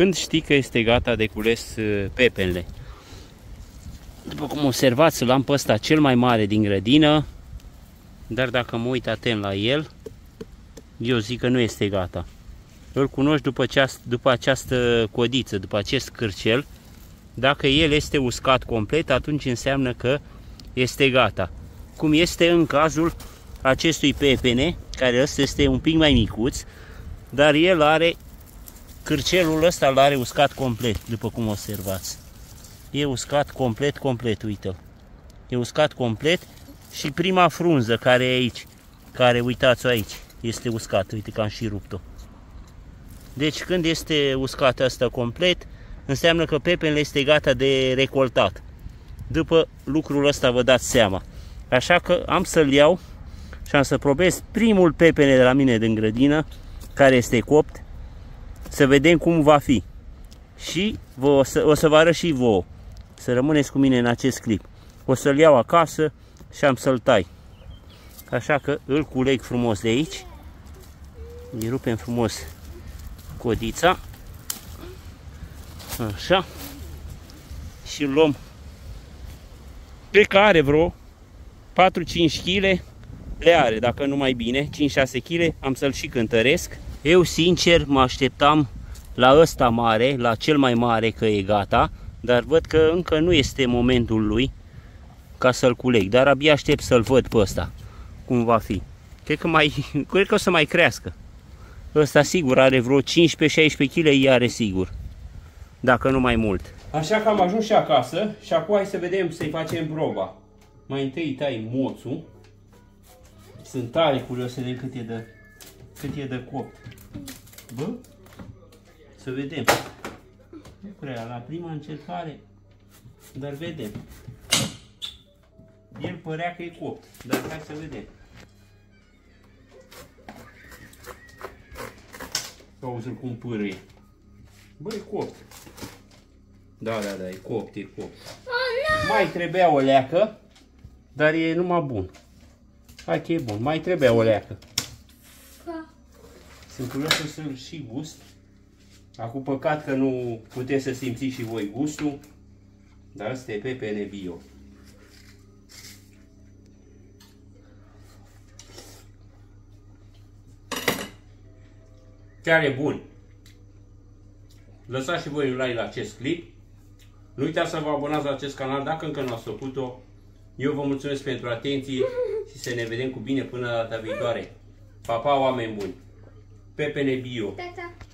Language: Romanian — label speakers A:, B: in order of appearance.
A: Când știi că este gata de cules uh, pepenele? După cum observați, l-am pe ăsta cel mai mare din grădină, dar dacă mă uit atent la el, eu zic că nu este gata. Îl cunoști după, ceast, după această codiță, după acest cârcel. Dacă el este uscat complet, atunci înseamnă că este gata. Cum este în cazul acestui pepene, care ăsta este un pic mai micuț, dar el are, cârcelul ăsta îl are uscat complet, după cum observați. E uscat complet, complet, uite-l. E uscat complet și prima frunză care e aici, care uitați-o aici, este uscată, uite că am și rupt-o. Deci când este uscat asta complet, înseamnă că pepenele este gata de recoltat. După lucrul ăsta vă dați seama. Așa că am să-l iau și am să probez primul pepene de la mine din grădină, care este copt, să vedem cum va fi. Și vă, o, să, o să vă arăt și vouă, să rămâneți cu mine în acest clip. O să-l iau acasă și am să-l tai. Așa că îl culeg frumos de aici. Îi rupem frumos codița. Așa. Și luăm pe care vreo 4-5 kg le are, dacă nu mai bine, 5-6 kg, am să-l și cântăresc. Eu, sincer, mă așteptam la ăsta mare, la cel mai mare că e gata, dar văd că încă nu este momentul lui ca să-l culeg, dar abia aștept să-l văd pe ăsta, cum va fi. Cred că, mai, cred că o să mai crească. Ăsta sigur are vreo 15-16 kg, i are sigur, dacă nu mai mult. Așa că am ajuns și acasă și acum hai să vedem să-i facem proba. Mai întâi tai moțul. Sunt tare curios să vedem cât e de, cât e de copt. Bă, să vedem. Nu prea, la prima încercare, dar vedem. El părea că e copt, dar hai să vedem. Auzi-l cum pârâie. Bă, e copt. Da, da, da, e copt, e copt. Oh, no. Mai trebuia o leacă, dar e numai bun. Hai că e bun. Mai trebuia o leacă. Da. Sunt curios să-l și gust. Acum păcat că nu puteți să simțiți și voi gustul, dar asta e pepene bio. Chiar e bun. Lăsați și voi un like la acest clip. Nu uitați să vă abonați la acest canal dacă încă nu ați făcut-o. Eu vă mulțumesc pentru atenție și să ne vedem cu bine până data viitoare. Pa, pa, oameni buni! Pepene Bio!
B: Tata.